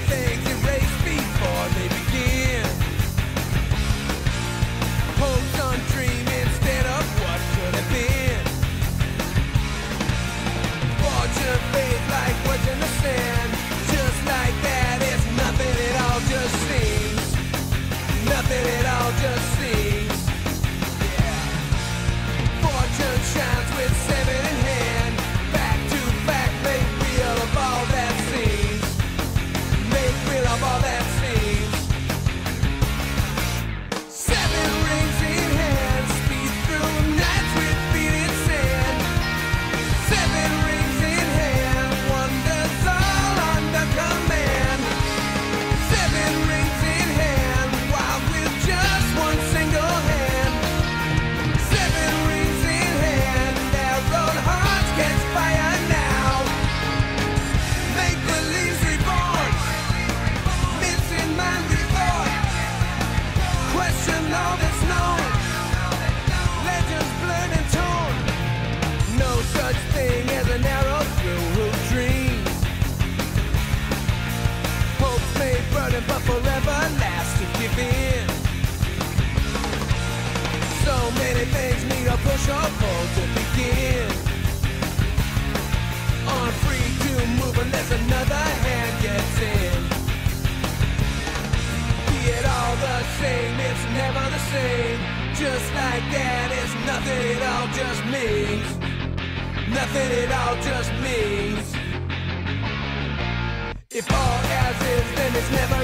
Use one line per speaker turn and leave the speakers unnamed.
everything. given, but forever last to give in. So many things need a push or pull to begin. Aren't free to move unless another hand gets in. Be it all the same, it's never the same. Just like that, it's nothing at all, just means. Nothing at all, just means. If all as is, then it's never